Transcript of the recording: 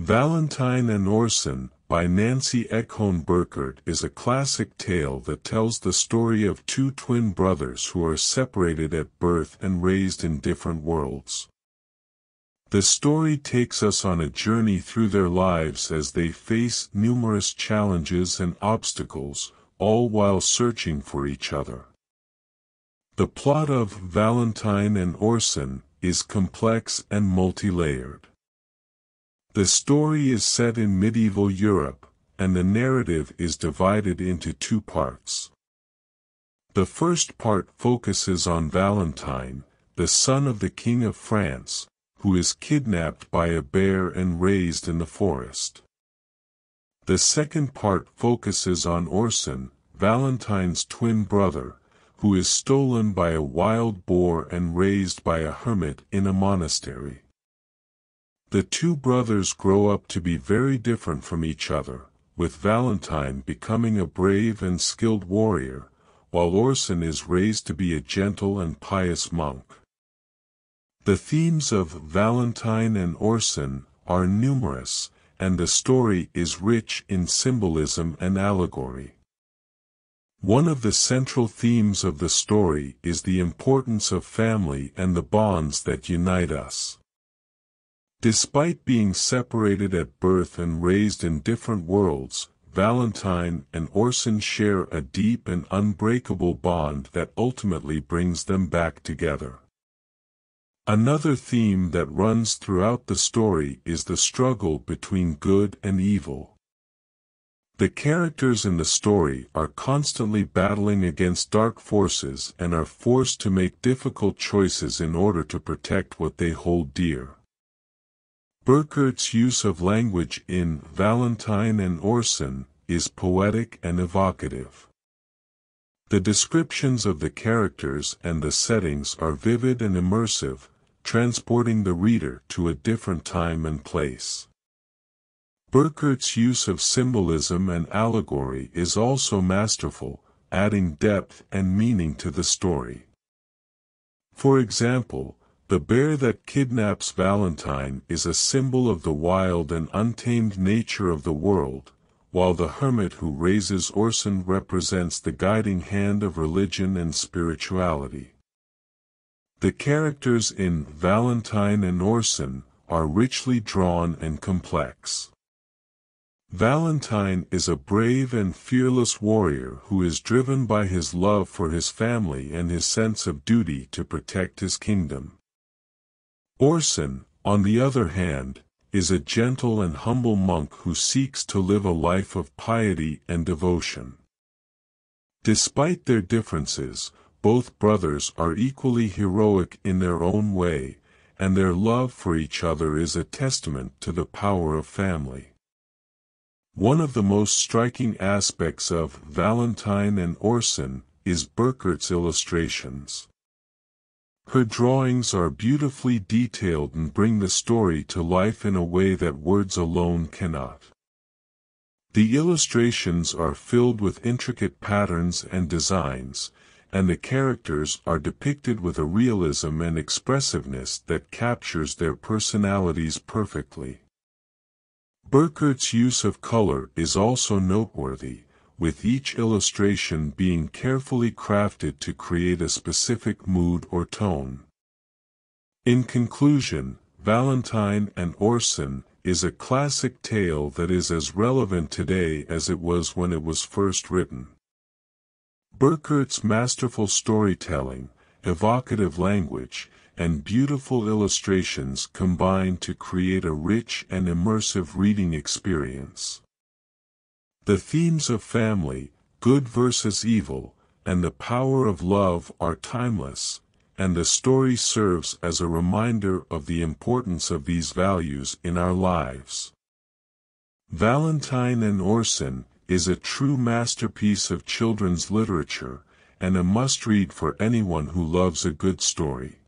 Valentine and Orson, by Nancy Ekholm Burkert is a classic tale that tells the story of two twin brothers who are separated at birth and raised in different worlds. The story takes us on a journey through their lives as they face numerous challenges and obstacles, all while searching for each other. The plot of Valentine and Orson is complex and multi-layered. The story is set in medieval Europe, and the narrative is divided into two parts. The first part focuses on Valentine, the son of the King of France, who is kidnapped by a bear and raised in the forest. The second part focuses on Orson, Valentine's twin brother, who is stolen by a wild boar and raised by a hermit in a monastery. The two brothers grow up to be very different from each other, with Valentine becoming a brave and skilled warrior, while Orson is raised to be a gentle and pious monk. The themes of Valentine and Orson are numerous, and the story is rich in symbolism and allegory. One of the central themes of the story is the importance of family and the bonds that unite us. Despite being separated at birth and raised in different worlds, Valentine and Orson share a deep and unbreakable bond that ultimately brings them back together. Another theme that runs throughout the story is the struggle between good and evil. The characters in the story are constantly battling against dark forces and are forced to make difficult choices in order to protect what they hold dear. Burkert's use of language in Valentine and Orson is poetic and evocative. The descriptions of the characters and the settings are vivid and immersive, transporting the reader to a different time and place. Burkert's use of symbolism and allegory is also masterful, adding depth and meaning to the story. For example, the bear that kidnaps Valentine is a symbol of the wild and untamed nature of the world, while the hermit who raises Orson represents the guiding hand of religion and spirituality. The characters in Valentine and Orson are richly drawn and complex. Valentine is a brave and fearless warrior who is driven by his love for his family and his sense of duty to protect his kingdom. Orson, on the other hand, is a gentle and humble monk who seeks to live a life of piety and devotion. Despite their differences, both brothers are equally heroic in their own way, and their love for each other is a testament to the power of family. One of the most striking aspects of Valentine and Orson is Burkert's illustrations. Her drawings are beautifully detailed and bring the story to life in a way that words alone cannot. The illustrations are filled with intricate patterns and designs, and the characters are depicted with a realism and expressiveness that captures their personalities perfectly. Burkert's use of color is also noteworthy, with each illustration being carefully crafted to create a specific mood or tone. In conclusion, Valentine and Orson is a classic tale that is as relevant today as it was when it was first written. Burkert's masterful storytelling, evocative language, and beautiful illustrations combine to create a rich and immersive reading experience. The themes of family, good versus evil, and the power of love are timeless, and the story serves as a reminder of the importance of these values in our lives. Valentine and Orson is a true masterpiece of children's literature, and a must-read for anyone who loves a good story.